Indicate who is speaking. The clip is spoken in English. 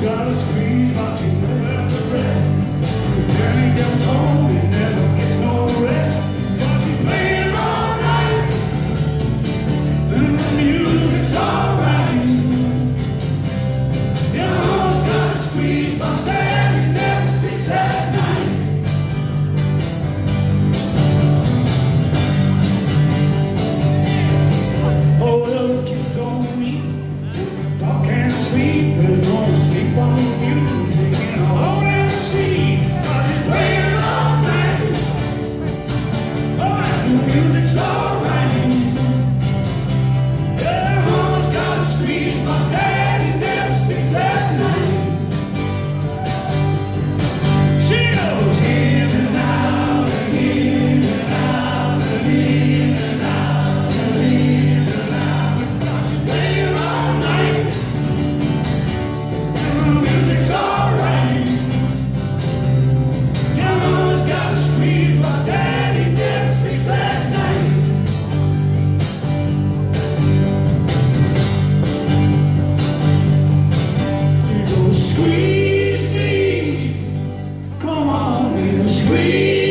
Speaker 1: Gotta squeeze, my you. scream.